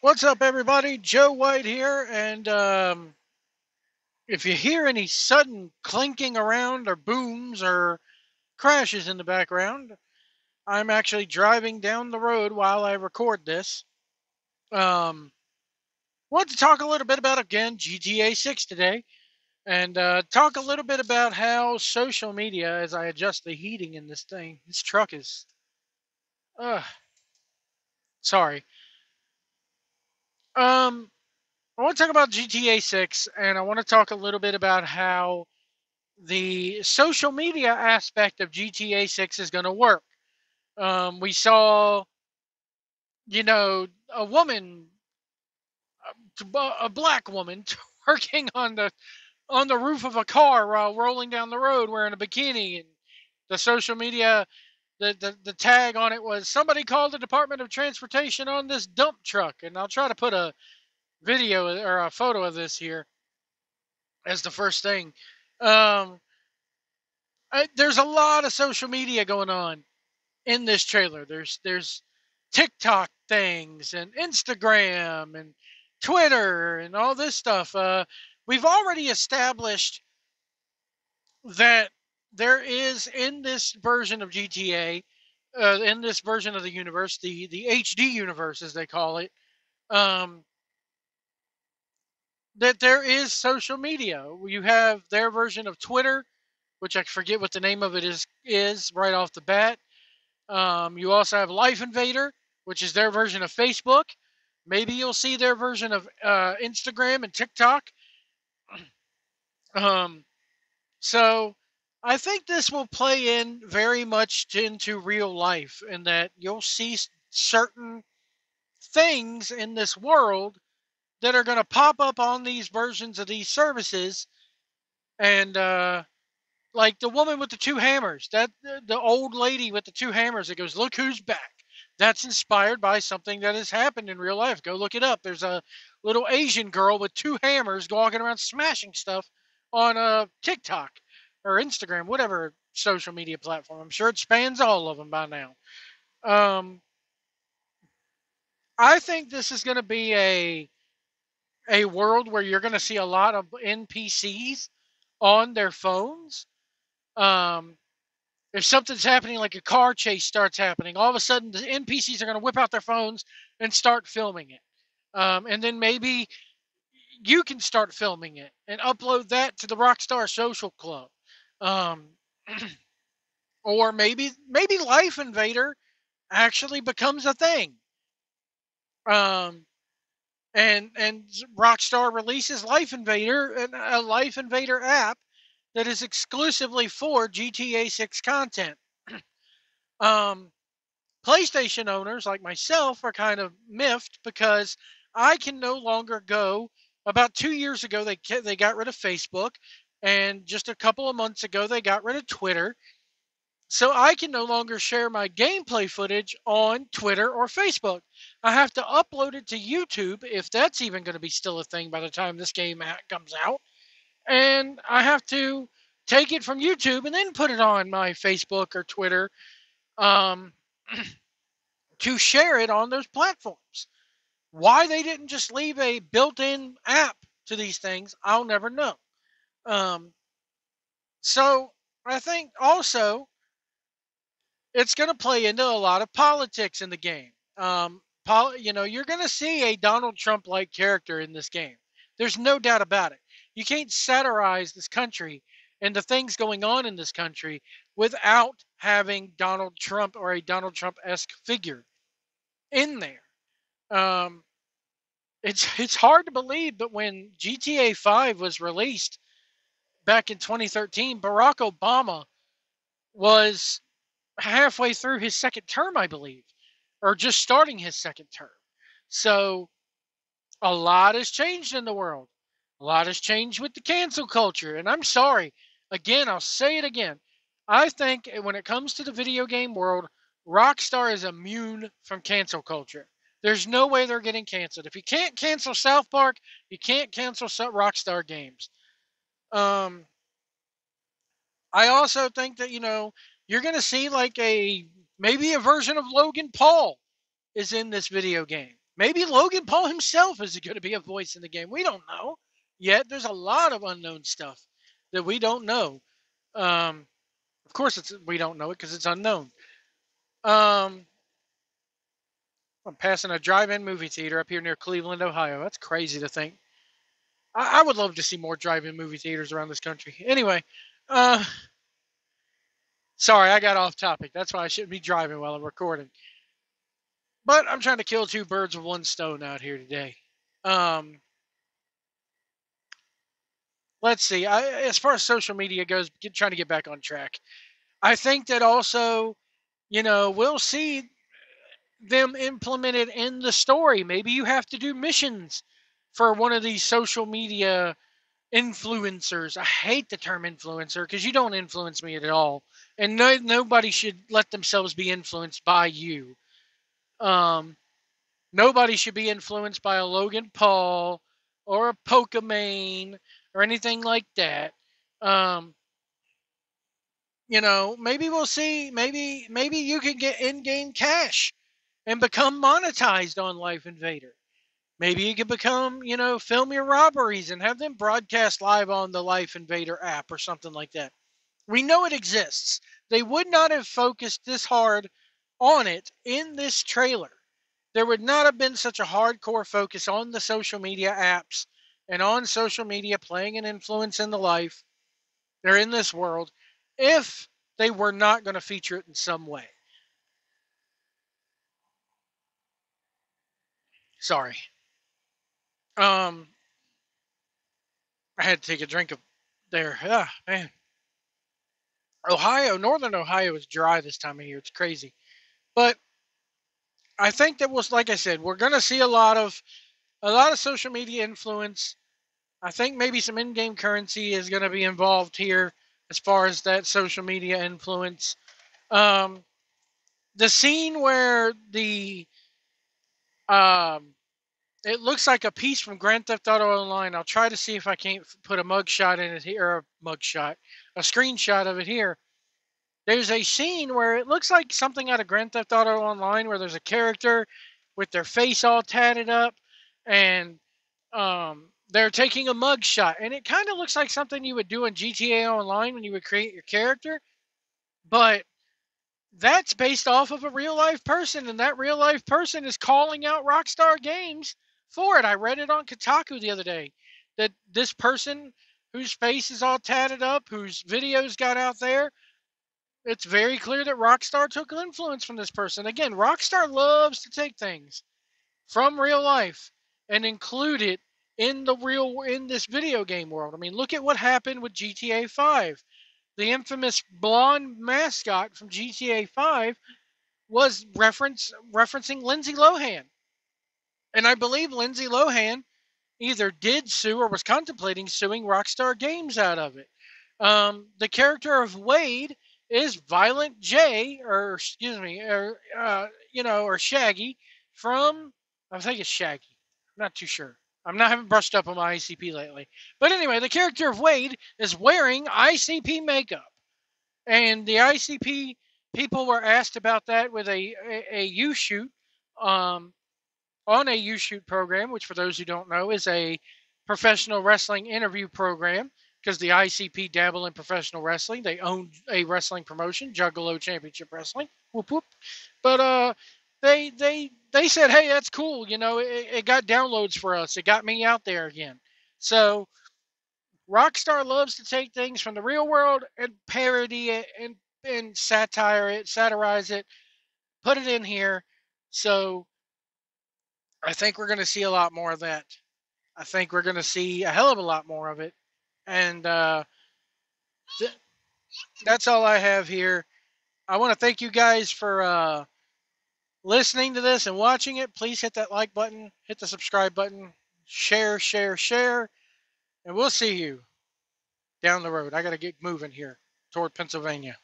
What's up, everybody? Joe White here, and um, if you hear any sudden clinking around or booms or crashes in the background, I'm actually driving down the road while I record this. Um, want to talk a little bit about again GTA 6 today, and uh, talk a little bit about how social media, as I adjust the heating in this thing, this truck is. Uh, sorry. Um, I want to talk about GTA 6, and I want to talk a little bit about how the social media aspect of GTA 6 is going to work. Um, we saw, you know, a woman, a black woman, twerking on the on the roof of a car while rolling down the road wearing a bikini, and the social media, the the, the tag on it was somebody called the Department of Transportation on this dump truck, and I'll try to put a video or a photo of this here as the first thing. Um, I, there's a lot of social media going on in this trailer. There's there's TikTok things and Instagram and Twitter and all this stuff. Uh, we've already established that there is in this version of GTA, uh, in this version of the universe, the the HD universe as they call it, um, that there is social media. You have their version of Twitter, which I forget what the name of it is is right off the bat. Um, you also have Life Invader, which is their version of Facebook. Maybe you'll see their version of uh, Instagram and TikTok. Um, so I think this will play in very much into real life, in that you'll see certain things in this world that are going to pop up on these versions of these services, and uh, like the woman with the two hammers, that the old lady with the two hammers that goes, "Look who's back." That's inspired by something that has happened in real life. Go look it up. There's a little Asian girl with two hammers walking around smashing stuff on a uh, TikTok or Instagram, whatever social media platform. I'm sure it spans all of them by now. Um, I think this is going to be a a world where you're going to see a lot of NPCs on their phones. Um, if something's happening, like a car chase starts happening, all of a sudden the NPCs are going to whip out their phones and start filming it. Um, and then maybe you can start filming it and upload that to the Rockstar Social Club. Um, or maybe maybe Life Invader actually becomes a thing. Um, and and Rockstar releases Life Invader, and a Life Invader app that is exclusively for GTA 6 content. um, PlayStation owners like myself are kind of miffed because I can no longer go. About two years ago, they they got rid of Facebook, and just a couple of months ago, they got rid of Twitter. So I can no longer share my gameplay footage on Twitter or Facebook. I have to upload it to YouTube if that's even going to be still a thing by the time this game comes out. And I have to take it from YouTube and then put it on my Facebook or Twitter um, to share it on those platforms. Why they didn't just leave a built in app to these things, I'll never know. Um, so I think also it's going to play into a lot of politics in the game. Um, pol- you know, you're going to see a Donald Trump like character in this game. There's no doubt about it. You can't satirize this country and the things going on in this country without having Donald Trump or a Donald Trump esque figure in there. Um, it's it's hard to believe, but when GTA 5 was released back in 2013, Barack Obama was halfway through his second term, I believe, or just starting his second term. So a lot has changed in the world. A lot has changed with the cancel culture. And I'm sorry, again, I'll say it again. I think when it comes to the video game world, Rockstar is immune from cancel culture. There's no way they're getting canceled. If you can't cancel South Park, you can't cancel Rockstar games. Um, I also think that you know you're going to see like a maybe a version of Logan Paul is in this video game. Maybe Logan Paul himself is going to be a voice in the game. We don't know yet. There's a lot of unknown stuff that we don't know. Um, of course, it's we don't know it because it's unknown. Um, I'm passing a drive-in movie theater up here near Cleveland, Ohio. That's crazy to think. I, I would love to see more drive-in movie theaters around this country. Anyway, uh, sorry, I got off topic. That's why I shouldn't be driving while I'm recording. But I'm trying to kill two birds with one stone out here today. Um, let's see. I, as far as social media goes, get, trying to get back on track. I think that also, you know, we'll see them implemented in the story. Maybe you have to do missions for one of these social media influencers. I hate the term influencer because you don't influence me at all, and no, nobody should let themselves be influenced by you. Um, nobody should be influenced by a Logan Paul or a Pokimane or anything like that. Um, you know, maybe we'll see. Maybe maybe you can get in-game cash and become monetized on Life Invader. Maybe you could become, you know, film your robberies and have them broadcast live on the Life Invader app or something like that. We know it exists. They would not have focused this hard on it in this trailer. There would not have been such a hardcore focus on the social media apps and on social media playing an influence in the life they're in this world if they were not going to feature it in some way. Sorry. Um, I had to take a drink of there. Yeah, man. Ohio, northern Ohio is dry this time of year. It's crazy. But I think that was like I said, we're going to see a lot of a lot of social media influence. I think maybe some in-game currency is going to be involved here as far as that social media influence. Um, the scene where the um, it looks like a piece from Grand Theft Auto Online. I'll try to see if I can't put a mugshot in it here, a mugshot, a screenshot of it here. There's a scene where it looks like something out of Grand Theft Auto Online, where there's a character with their face all tatted up, and um, they're taking a mugshot, and it kind of looks like something you would do in GTA Online when you would create your character, but that's based off of a real life person, and that real life person is calling out Rockstar Games for it. I read it on Kotaku the other day that this person whose face is all tatted up, whose videos got out there, it's very clear that Rockstar took influence from this person. Again, Rockstar loves to take things from real life and include it in the real in this video game world. I mean, look at what happened with GTA 5. The infamous blonde mascot from GTA 5 was reference referencing Lindsay Lohan. And I believe Lindsay Lohan either did sue or was contemplating suing Rockstar Games out of it. Um, the character of Wade is Violent J, or excuse me, or uh, you know, or Shaggy from I think it's Shaggy. I'm not too sure. I'm not having brushed up on my ICP lately. But anyway, the character of Wade is wearing ICP makeup, and the ICP people were asked about that with a a, a YouShoot. Um, on a YouShoot program, which for those who don't know is a professional wrestling interview program because the ICP dabble in professional wrestling. They own a wrestling promotion, Juggalo Championship Wrestling. Whoop whoop. But uh, they they they said, hey, that's cool. You know, it, it got downloads for us. It got me out there again. So Rockstar loves to take things from the real world and parody it and and satire it, satirize it, put it in here. So I think we're going to see a lot more of that. I think we're going to see a hell of a lot more of it. And uh, th- that's all I have here. I want to thank you guys for uh, listening to this and watching it. Please hit that like button, hit the subscribe button, share, share, share. And we'll see you down the road. I got to get moving here toward Pennsylvania.